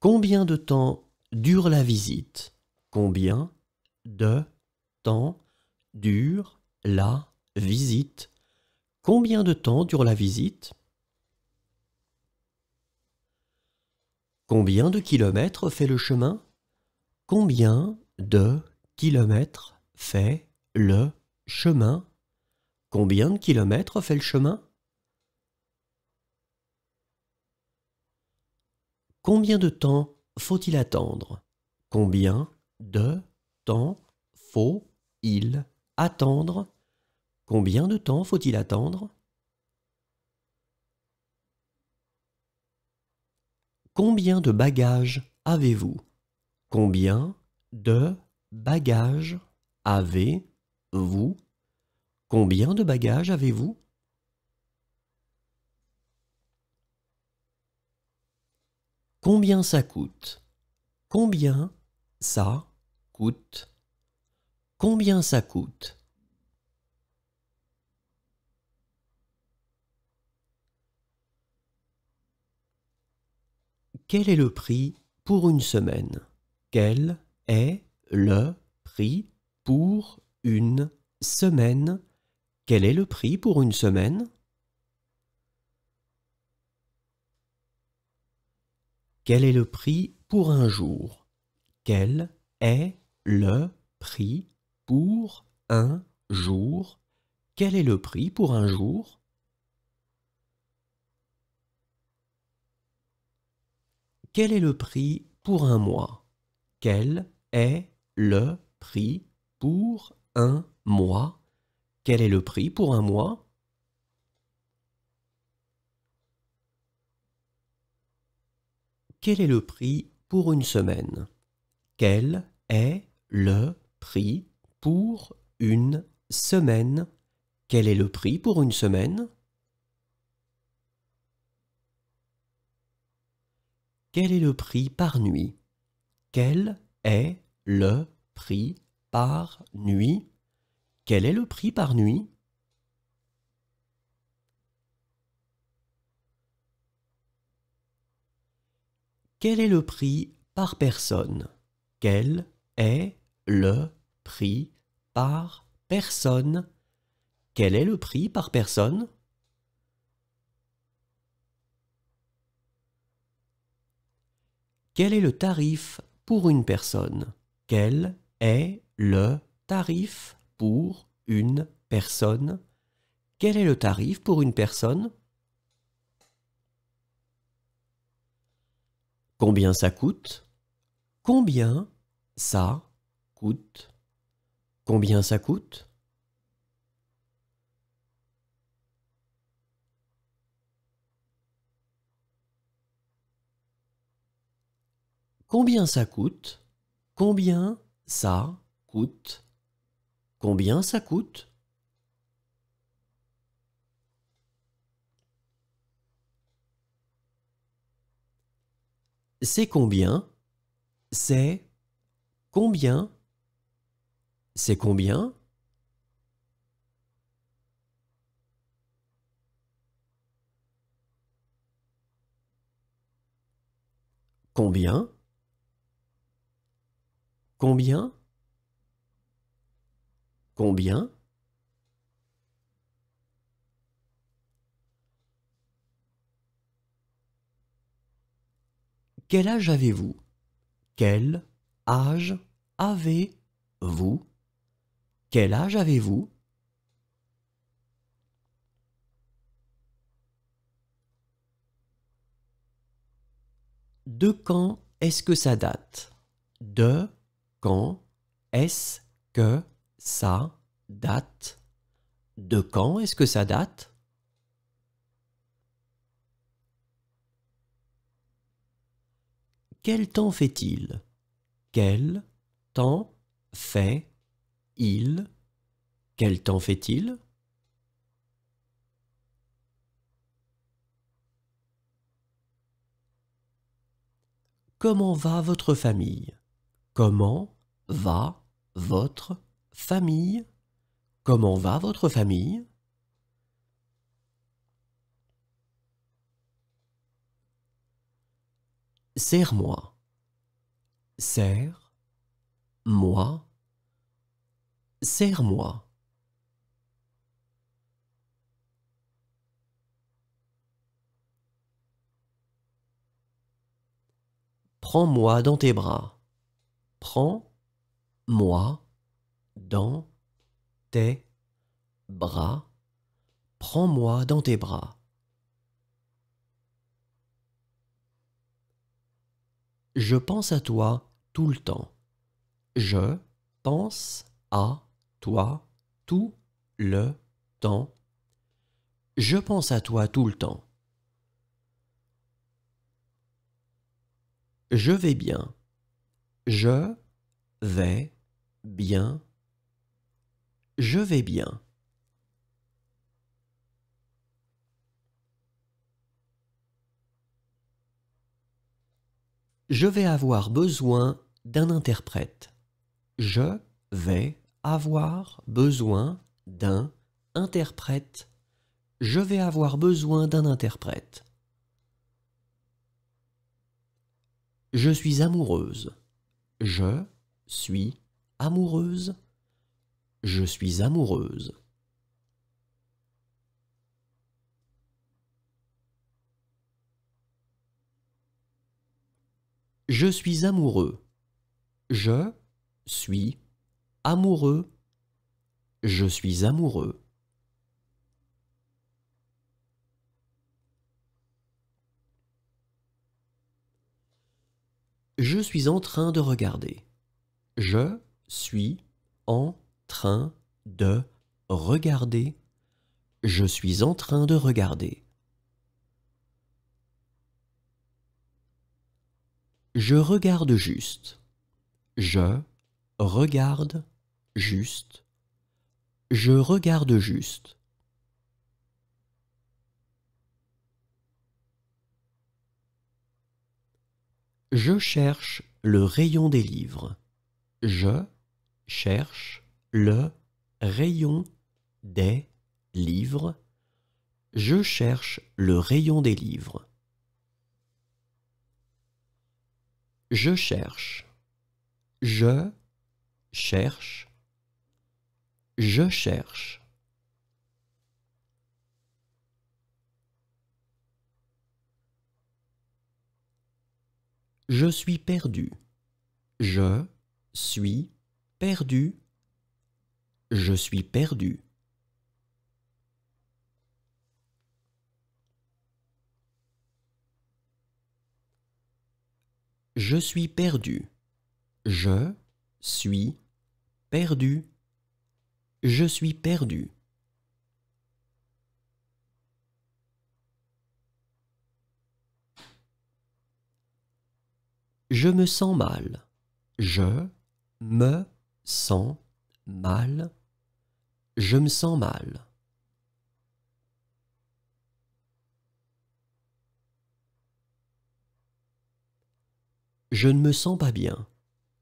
Combien de temps dure la visite? Combien de temps dure la visite? Combien de temps dure la visite? Combien de kilomètres fait le chemin? Combien de kilomètres fait le chemin? Combien de kilomètres fait le chemin? Combien de temps faut-il attendre? Combien de temps faut-il attendre? Combien de temps faut-il attendre? Combien de bagages avez-vous? Combien de bagages avez-vous? Combien de bagages avez-vous? Combien ça coûte? Combien ça coûte? Combien ça coûte? Quel est le prix pour une semaine? Quel est le prix pour une semaine? Quel est le prix pour une semaine? Quel est le prix pour un jour? Quel est le prix pour un jour? Quel est le prix pour un jour? Quel est le prix pour un mois? Quel est le prix pour un mois? Quel est le prix pour un mois? Quel est le prix pour une semaine? Quel est le prix pour une semaine? Quel est le prix pour une semaine? Quel est le prix par nuit? Quel est le prix par nuit? Quel est le prix par nuit? Quel est le prix par personne? Quel est le prix par personne? Quel est le prix par personne? Quel est le tarif pour une personne? Quel est le tarif pour une personne? Quel est le tarif pour une personne? Combien ça coûte? Combien ça coûte? Combien ça coûte? Combien ça coûte? Combien ça coûte? Combien ça coûte? C'est combien? C'est combien? C'est combien? Combien? Combien? Combien? Quel âge avez-vous? Quel âge avez-vous? Quel âge avez-vous? De quand est-ce que ça date? De quand est-ce que ça date? De quand est-ce que ça date? Quel temps fait-il? Quel temps fait-il? Quel temps fait-il? Comment va votre famille? Comment va votre famille? Comment va votre famille? Serre-moi. serre, moi, serre-moi. Prends-moi dans tes bras. Prends-moi dans tes bras. Prends-moi dans tes bras. Je pense à toi tout le temps. Je pense à toi tout le temps. Je pense à toi tout le temps. Je vais bien. Je vais bien. Je vais bien. Je vais avoir besoin d'un interprète. Je vais avoir besoin d'un interprète. Je vais avoir besoin d'un interprète. Je suis amoureuse. Je suis amoureuse. Je suis amoureuse. Je suis amoureux. Je suis amoureux. Je suis amoureux. Je suis en train de regarder. Je suis en train de regarder. Je suis en train de regarder. Je regarde juste. Je regarde juste. Je regarde juste. Je cherche le rayon des livres. Je cherche le rayon des livres. Je cherche le rayon des livres. Je cherche. Je cherche. Je cherche. Je suis perdu. Je suis perdu. Je suis perdu. Je suis perdu. Je suis perdu. Je suis perdu. Je me sens mal. Je me sens mal. Je me sens mal. Je ne me sens pas bien.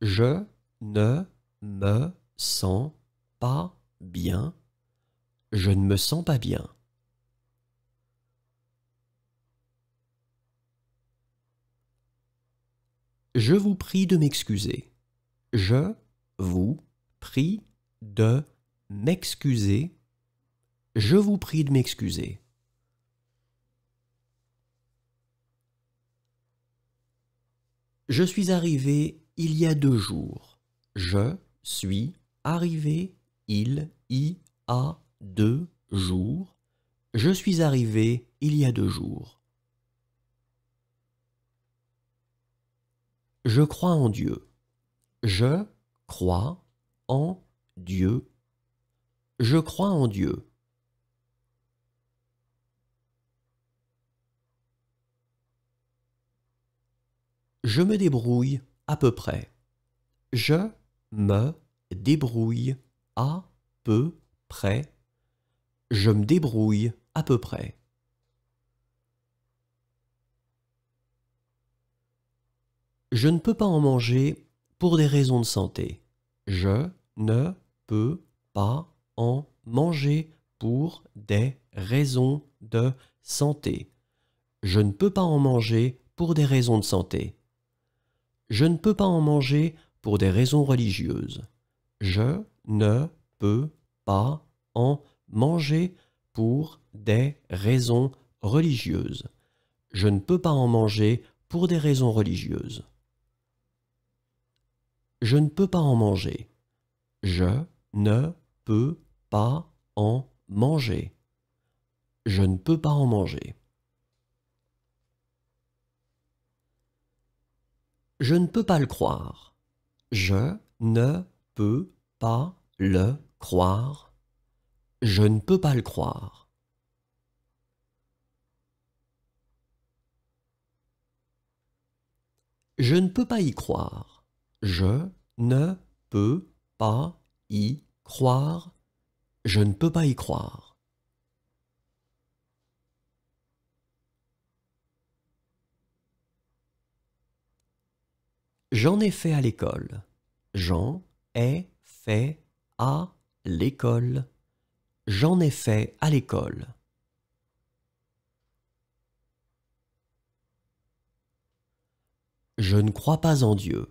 Je ne me sens pas bien. Je ne me sens pas bien. Je vous prie de m'excuser. Je vous prie de m'excuser. Je vous prie de m'excuser. Je suis arrivé il y a deux jours. Je suis arrivé il y a deux jours. Je suis arrivé il y a deux jours. Je crois en Dieu. Je crois en Dieu. Je crois en Dieu. Je me débrouille à peu près. Je me débrouille à peu près. Je me débrouille à peu près. Je ne peux pas en manger pour des raisons de santé. Je ne peux pas en manger pour des raisons de santé. Je ne peux pas en manger pour des raisons de santé. Je ne peux pas en manger pour des raisons religieuses. Je ne peux pas en manger pour des raisons religieuses. Je ne peux pas en manger pour des raisons religieuses. Je ne peux pas en manger. Je ne peux pas en manger. Je ne peux pas en manger. Je ne peux pas le croire. Je ne peux pas le croire. Je ne peux pas le croire. Je ne peux pas y croire. Je ne peux pas y croire. Je ne peux pas y croire. J'en ai fait à l'école. J'en ai fait à l'école. J'en ai fait à l'école. Je ne crois pas en Dieu.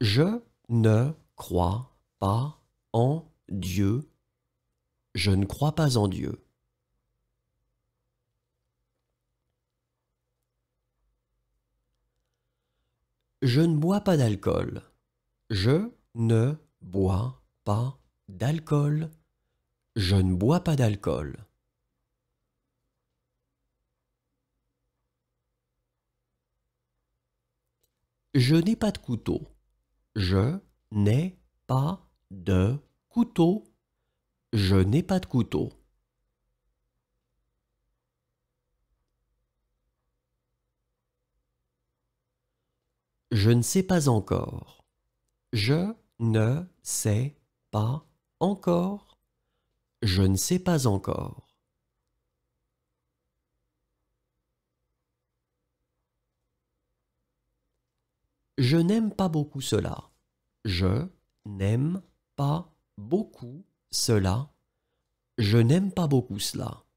Je ne crois pas en Dieu. Je ne crois pas en Dieu. Je ne bois pas d'alcool. Je ne bois pas d'alcool. Je ne bois pas d'alcool. Je n'ai pas de couteau. Je n'ai pas de couteau. Je n'ai pas de couteau. Je ne sais pas encore. Je ne sais pas encore. Je ne sais pas encore. Je n'aime pas beaucoup cela. Je n'aime pas beaucoup cela. Je n'aime pas beaucoup cela.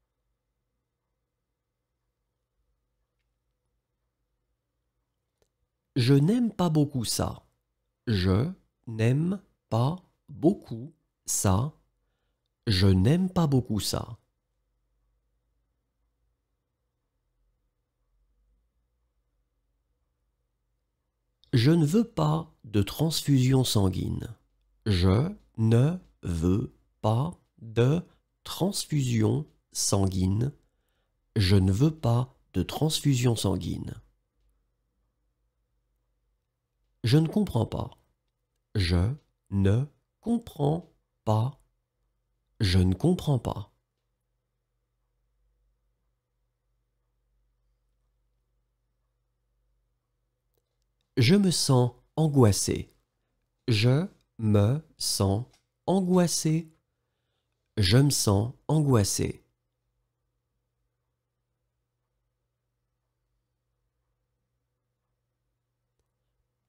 Je n'aime pas beaucoup ça. Je n'aime pas beaucoup ça. Je n'aime pas beaucoup ça. Je ne veux pas de transfusion sanguine. Je ne veux pas de transfusion sanguine. Je ne veux pas de transfusion sanguine. Je ne comprends pas. Je ne comprends pas. Je ne comprends pas. Je me sens angoissé. Je me sens angoissé. Je me sens angoissé.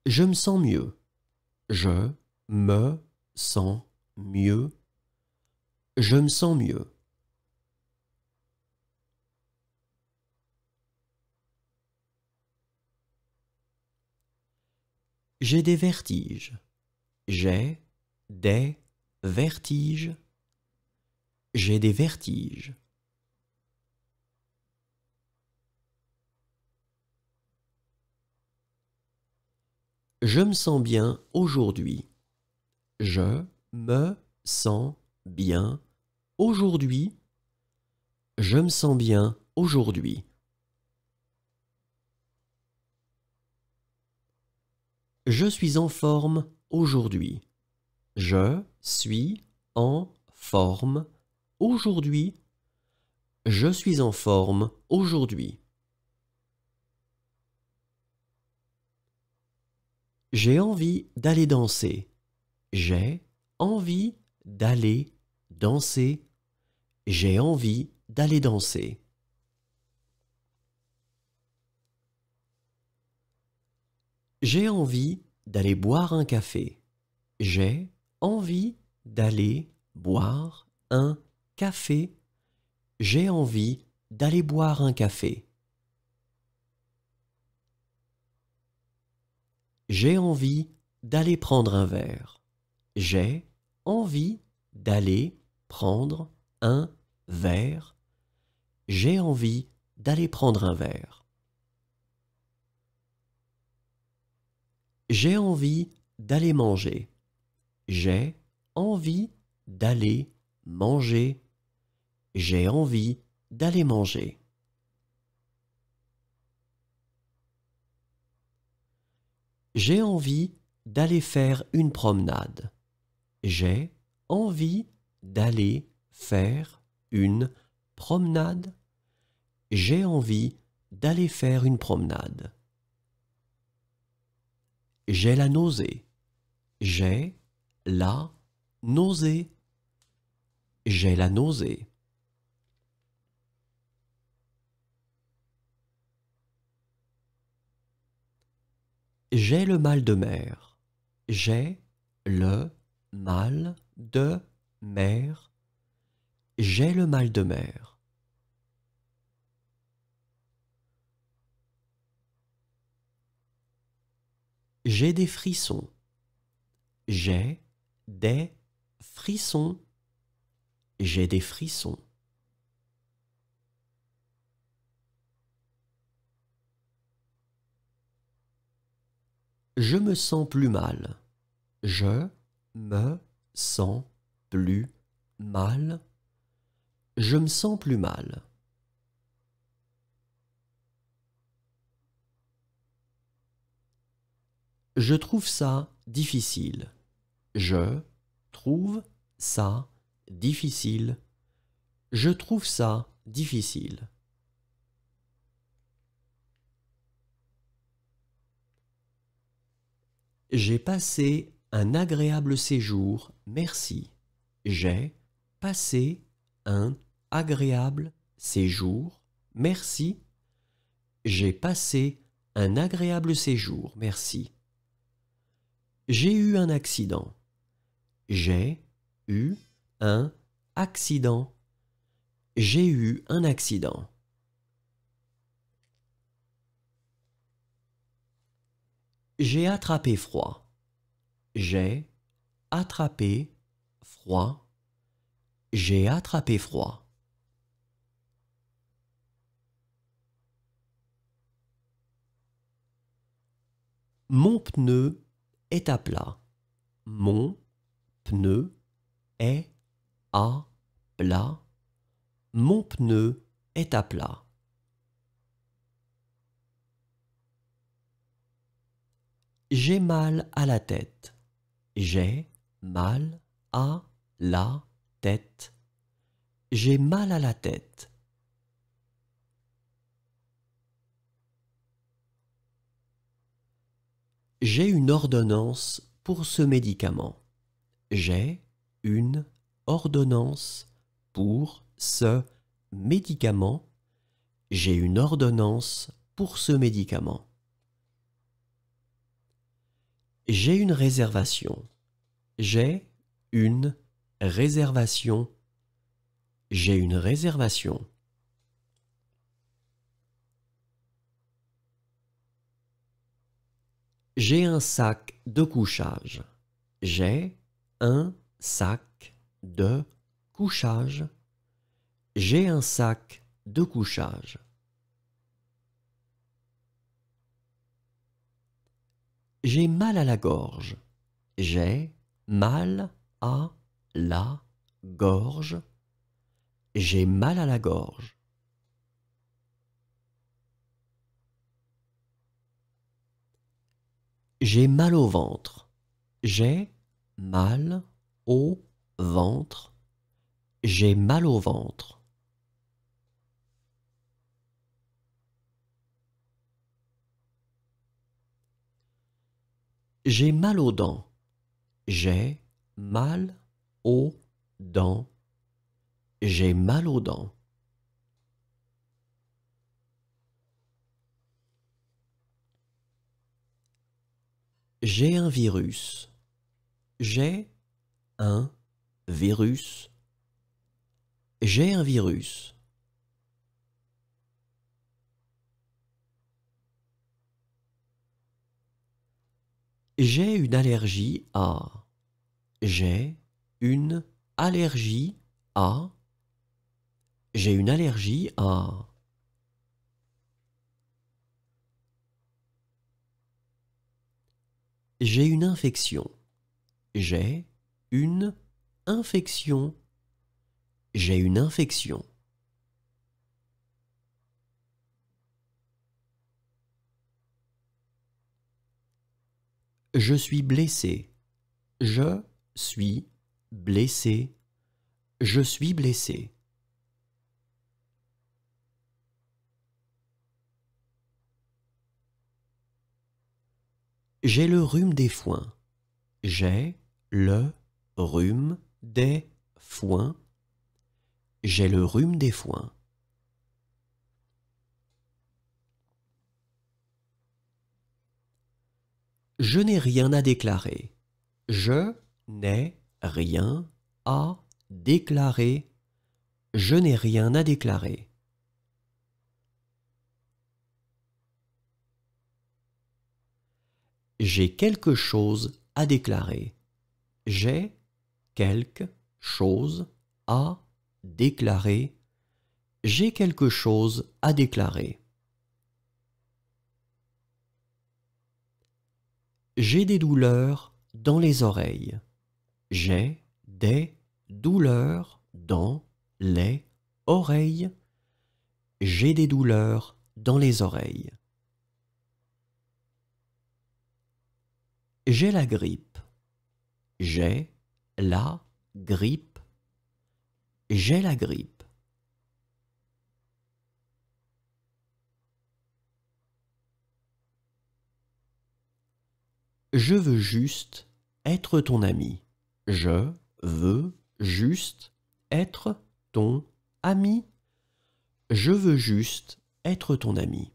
Je me sens mieux. Je me sens mieux. Je me sens mieux. J'ai des vertiges. J'ai des vertiges. J'ai des vertiges. Je me sens bien aujourd'hui. Je me sens bien aujourd'hui. Je me sens bien aujourd'hui. Je suis en forme aujourd'hui. Je suis en forme aujourd'hui. Je suis en forme aujourd'hui. J'ai envie d'aller danser. J'ai envie d'aller danser. J'ai envie d'aller danser. J'ai envie d'aller boire un café. J'ai envie d'aller boire un café. J'ai envie d'aller boire un café. J'ai envie d'aller prendre un verre. J'ai envie d'aller prendre un verre. J'ai envie d'aller prendre un verre. J'ai envie d'aller manger. J'ai envie d'aller manger. J'ai envie d'aller manger. J'ai envie d'aller faire une promenade. J'ai envie d'aller faire une promenade. J'ai envie d'aller faire une promenade. J'ai la nausée. J'ai la nausée. J'ai la nausée. J'ai le mal de mer. J'ai le mal de mer. J'ai le mal de mer. J'ai des frissons. J'ai des frissons. J'ai des frissons. Je me sens plus mal. Je me sens plus mal. Je me sens plus mal. Je trouve ça difficile. Je trouve ça difficile. Je trouve ça difficile. J'ai passé un agréable séjour, merci. J'ai passé un agréable séjour, merci. J'ai passé un agréable séjour, merci. J'ai eu un accident. J'ai eu un accident. J'ai eu un accident. J'ai attrapé froid. J'ai attrapé froid. J'ai attrapé froid. Mon pneu est à plat. Mon pneu est à plat. Mon pneu est à plat. J'ai mal à la tête. J'ai mal à la tête. J'ai mal à la tête. J'ai une ordonnance pour ce médicament. J'ai une ordonnance pour ce médicament. J'ai une ordonnance pour ce médicament. J'ai une réservation. J'ai une réservation. J'ai une réservation. J'ai un sac de couchage. J'ai un sac de couchage. J'ai un sac de couchage. J'ai mal à la gorge. J'ai mal à la gorge. J'ai mal à la gorge. J'ai mal au ventre. J'ai mal au ventre. J'ai mal au ventre. J'ai mal aux dents. J'ai mal aux dents. J'ai mal aux dents. J'ai un virus. J'ai un virus. J'ai un virus. J'ai une allergie à. J'ai une allergie à. J'ai une allergie à. J'ai une infection. J'ai une infection. J'ai une infection. Je suis blessé. Je suis blessé. Je suis blessé. J'ai le rhume des foins. J'ai le rhume des foins. J'ai le rhume des foins. Je n'ai rien à déclarer. Je n'ai rien à déclarer. Je n'ai rien à déclarer. J'ai quelque chose à déclarer. J'ai quelque chose à déclarer. J'ai quelque chose à déclarer. J'ai des douleurs dans les oreilles. J'ai des douleurs dans les oreilles. J'ai des douleurs dans les oreilles. J'ai la grippe. J'ai la grippe. J'ai la grippe. Je veux juste être ton ami. Je veux juste être ton ami. Je veux juste être ton ami.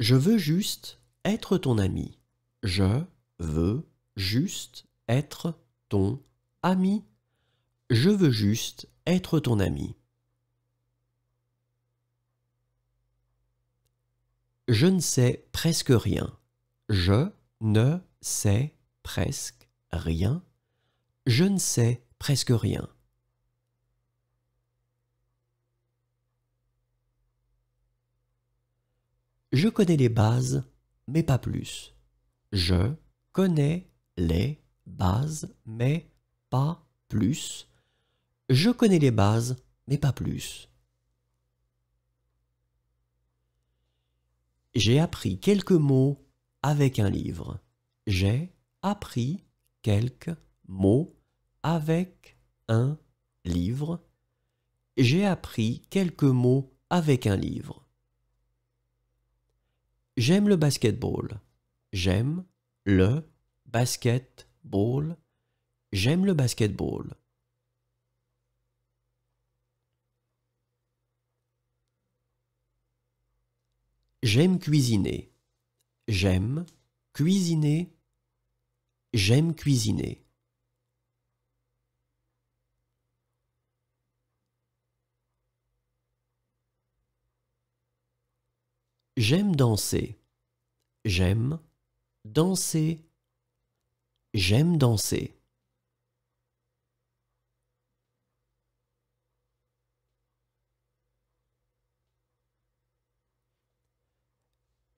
Je veux juste être ton ami. Je veux juste être ton ami. Je ne sais presque rien. Je ne sais presque rien. Je ne sais presque rien. Je connais les bases, mais pas plus. Je connais les bases, mais pas plus. Je connais les bases, mais pas plus. J'ai appris quelques mots avec un livre. J'ai appris quelques mots avec un livre. J'ai appris quelques mots avec un livre. J'aime le basketball. J'aime le basketball. J'aime le basketball. J'aime cuisiner. J'aime cuisiner. J'aime cuisiner. J'aime danser. J'aime danser. J'aime danser.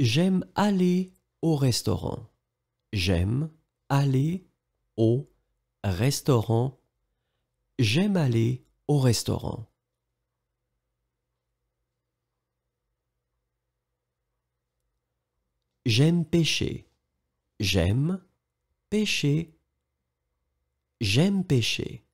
J'aime aller au restaurant. J'aime aller au restaurant. J'aime aller au restaurant. J'aime pêcher. J'aime pêcher. J'aime pêcher.